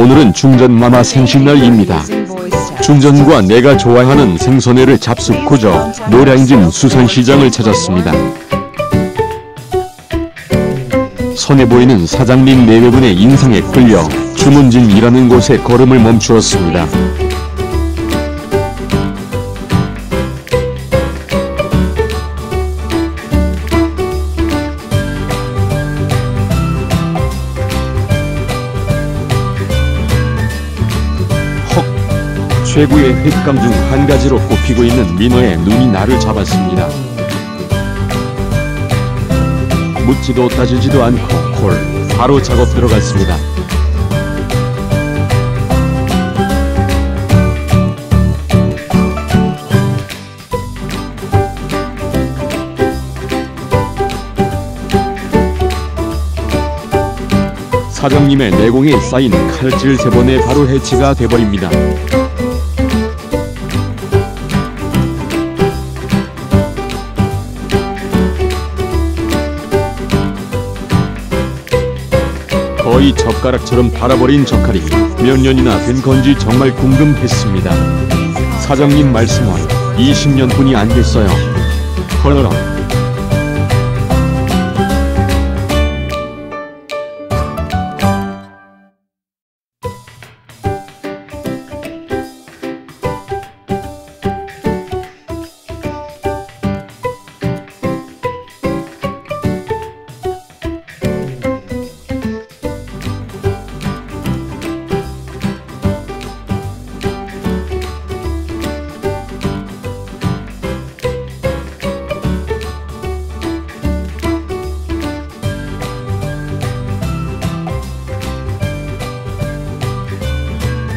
오늘은 중전마마 생신날입니다. 중전과 내가 좋아하는 생선회를 잡숫고저 노량진 수산시장을 찾았습니다. 선해 보이는 사장님 네명분의 인상에 끌려 주문진이라는 곳에 걸음을 멈추었습니다. 최고의 횟감 중 한 가지로 꼽히고 있는 민어의 눈이 나를 잡았습니다. 묻지도 따지지도 않고 콜 바로 작업 들어갔습니다. 사장님의 내공에 쌓인 칼질 세 번에 바로 해치가 돼버립니다. 거의 젓가락처럼 달아버린 젓갈이 몇 년이나 된 건지 정말 궁금했습니다. 사장님 말씀은 20년뿐이 안 됐어요. 헐렁.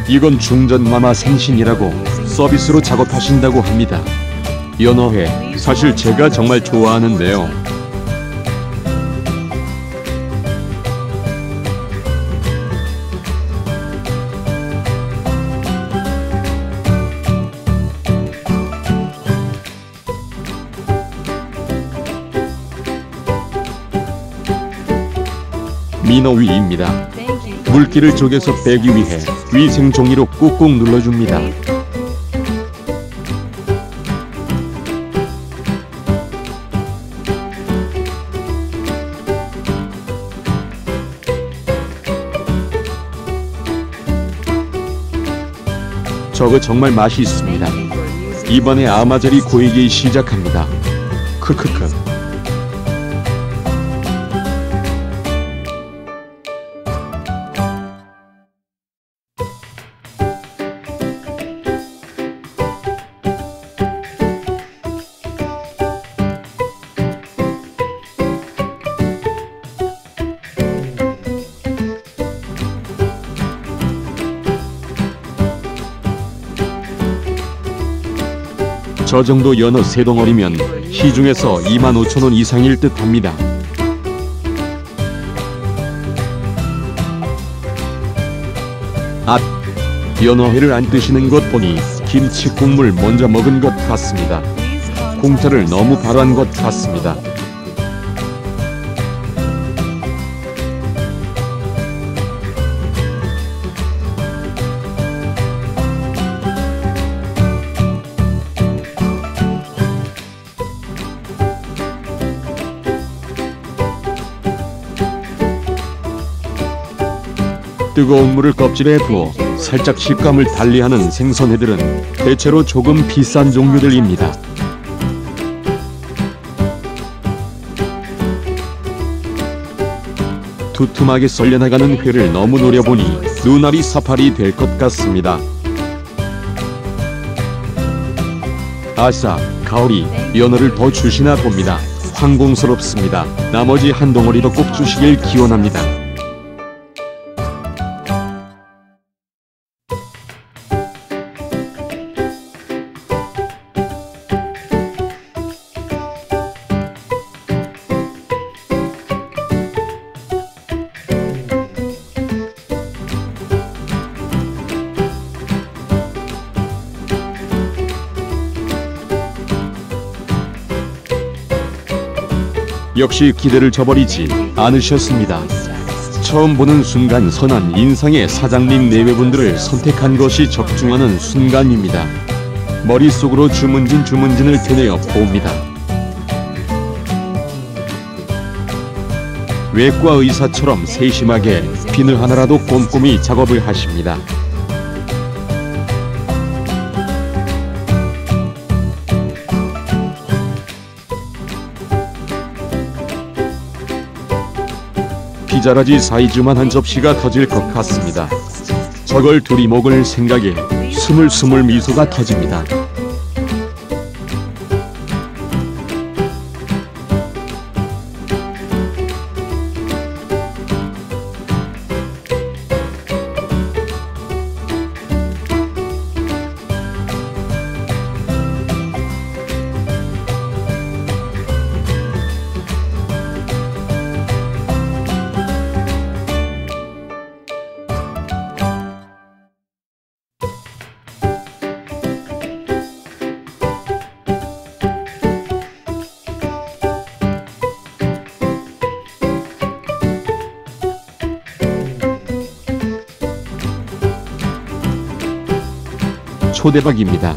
이건 중전마마 생신이라고 서비스로 작업하신다고 합니다. 연어회 사실 제가 정말 좋아하는데요. 민어위입니다. 물기를 쪼개서 빼기 위해 위생 종이로 꾹꾹 눌러줍니다. 저거 정말 맛이 있습니다. 이번에 아마젤이 고이기 시작합니다. 크크크. 저 정도 연어 세 덩어리면 시중에서 25,000원 이상일 듯 합니다. 아, 연어회를 안 드시는 것 보니 김치 국물 먼저 먹은 것 같습니다. 공짜를 너무 바란 것 같습니다. 뜨거운 물을 껍질에 부어 살짝 식감을 달리하는 생선회들은 대체로 조금 비싼 종류들입니다. 두툼하게 썰려나가는 회를 너무 노려보니 눈알이 사팔이 될 것 같습니다. 아싸, 가오리, 연어를 더 주시나 봅니다. 황공스럽습니다. 나머지 한 덩어리 더꼭 주시길 기원합니다. 역시 기대를 저버리지 않으셨습니다. 처음 보는 순간 선한 인상의 사장님 내외분들을 선택한 것이 적중하는 순간입니다. 머릿속으로 주문진 주문진을 되뇌어 봅니다. 외과 의사처럼 세심하게 비늘 하나라도 꼼꼼히 작업을 하십니다. 피자라지 사이즈만 한 접시가 터질 것 같습니다. 저걸 둘이 먹을 생각에 스물스물 미소가 터집니다. 초대박입니다.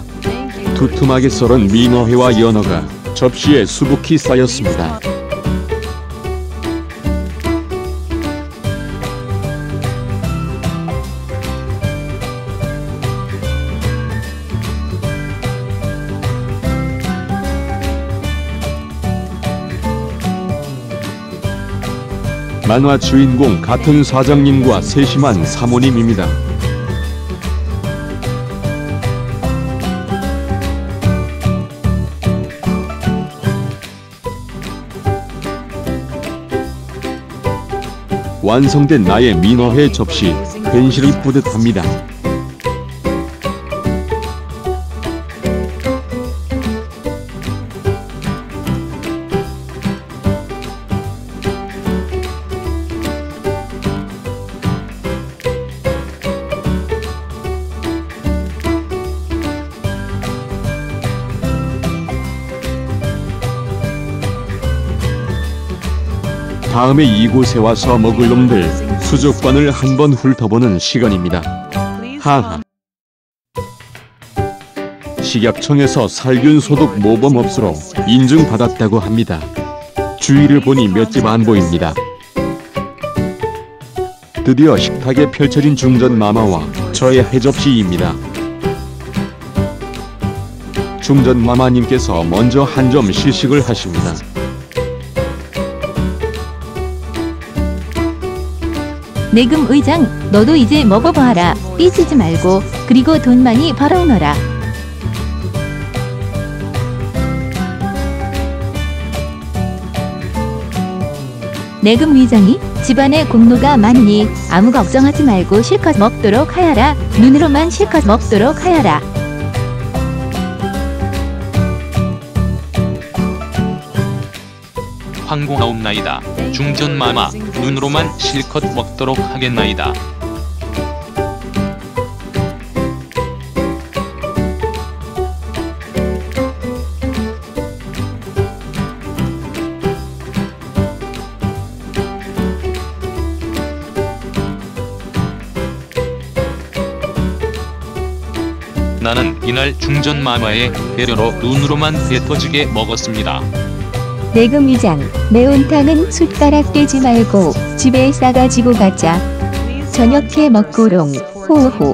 두툼하게 썰은 민어회와 연어가 접시에 수북히 쌓였습니다. 만화 주인공 같은 사장님과 세심한 사모님입니다. 완성된 나의 민어회 접시 괜시리 뿌듯합니다. 다음에 이곳에 와서 먹을 놈들 수족관을 한번 훑어보는 시간입니다. 하하. 식약청에서 살균 소독 모범 업소로 인증받았다고 합니다. 주위를 보니 몇 집 안 보입니다. 드디어 식탁에 펼쳐진 중전 마마와 저의 해접시입니다. 중전 마마님께서 먼저 한 점 시식을 하십니다. 내금 의장, 너도 이제 먹어봐라. 삐지지 말고, 그리고 돈 많이 벌어오너라. 내금 의장이 집안에 공로가 많으니 아무 걱정하지 말고 실컷 먹도록 하여라. 눈으로만 실컷 먹도록 하여라. 황공하옵나이다. 중전마마 눈으로만 실컷 먹도록 하겠나이다. 나는 이날 중전마마의 배려로 눈으로만 배 터지게 먹었습니다. 내금 의장, 매운탕은 숟가락 떼지 말고 집에 싸가지고 가자. 저녁에 먹고롱, 호호.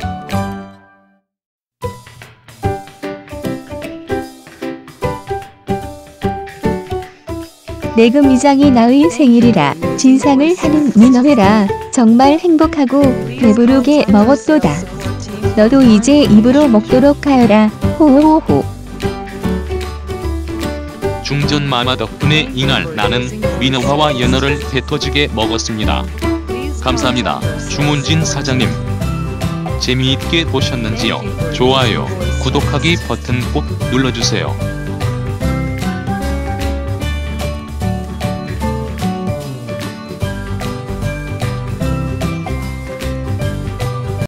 내금 의장이 나의 생일이라 진상을 하는 민어회라 정말 행복하고 배부르게 먹었도다. 너도 이제 입으로 먹도록 하여라. 호호호. 중전 마마 덕분에 이날 나는 민어화와 연어를 배 터지게 먹었습니다. 감사합니다. 주문진 사장님. 재미있게 보셨는지요? 좋아요, 구독하기 버튼 꼭 눌러주세요.